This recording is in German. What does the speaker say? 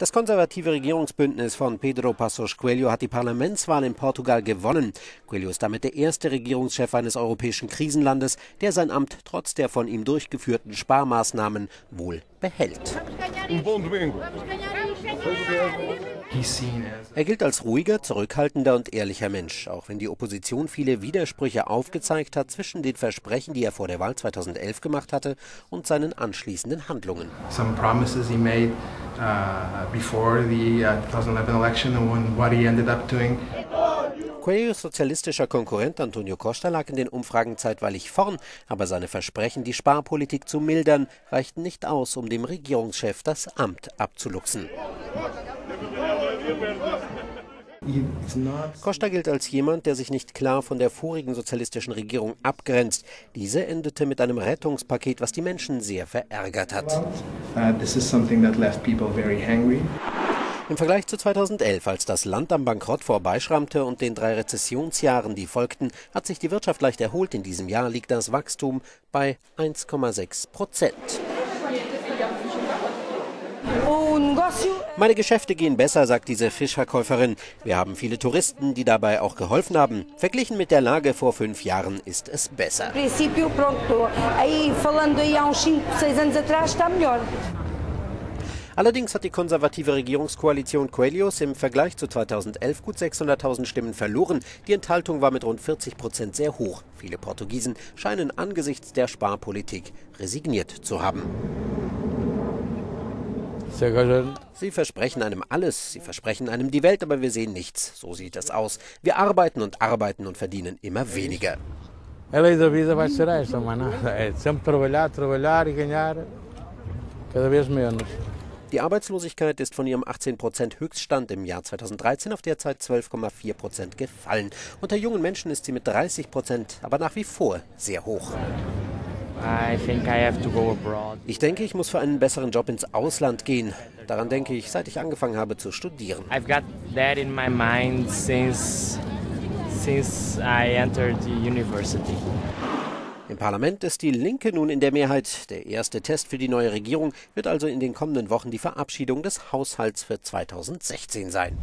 Das konservative Regierungsbündnis von Pedro Passos Coelho hat die Parlamentswahl in Portugal gewonnen. Coelho ist damit der erste Regierungschef eines europäischen Krisenlandes, der sein Amt trotz der von ihm durchgeführten Sparmaßnahmen wohl behält. Er gilt als ruhiger, zurückhaltender und ehrlicher Mensch, auch wenn die Opposition viele Widersprüche aufgezeigt hat zwischen den Versprechen, die er vor der Wahl 2011 gemacht hatte, und seinen anschließenden Handlungen. Some promises he made uh, before the uh, 2011 election and what he ended up doing. Coelhos sozialistischer Konkurrent Antonio Costa lag in den Umfragen zeitweilig vorn, aber seine Versprechen, die Sparpolitik zu mildern, reichten nicht aus, um dem Regierungschef das Amt abzuluxen. Costa gilt als jemand, der sich nicht klar von der vorigen sozialistischen Regierung abgrenzt. Diese endete mit einem Rettungspaket, was die Menschen sehr verärgert hat. Uh, this is something that left people very angry. Im Vergleich zu 2011, als das Land am Bankrott vorbeischrammte und den drei Rezessionsjahren, die folgten, hat sich die Wirtschaft leicht erholt. In diesem Jahr liegt das Wachstum bei 1,6 Prozent. Meine Geschäfte gehen besser, sagt diese Fischverkäuferin. Wir haben viele Touristen, die dabei auch geholfen haben. Verglichen mit der Lage vor fünf Jahren ist es besser. Allerdings hat die konservative Regierungskoalition Coelhos im Vergleich zu 2011 gut 600.000 Stimmen verloren. Die Enthaltung war mit rund 40 Prozent sehr hoch. Viele Portugiesen scheinen angesichts der Sparpolitik resigniert zu haben. Sie versprechen einem alles, sie versprechen einem die Welt, aber wir sehen nichts. So sieht es aus. Wir arbeiten und arbeiten und verdienen immer weniger. E vez menos. Die Arbeitslosigkeit ist von ihrem 18% Höchststand im Jahr 2013 auf derzeit 12,4% gefallen. Unter jungen Menschen ist sie mit 30%, aber nach wie vor sehr hoch. Ich denke, ich muss für einen besseren Job ins Ausland gehen. Daran denke ich, seit ich angefangen habe zu studieren. I've got that in my mind since since I entered the university. Im Parlament ist die Linke nun in der Mehrheit. Der erste Test für die neue Regierung wird also in den kommenden Wochen die Verabschiedung des Haushalts für 2016 sein.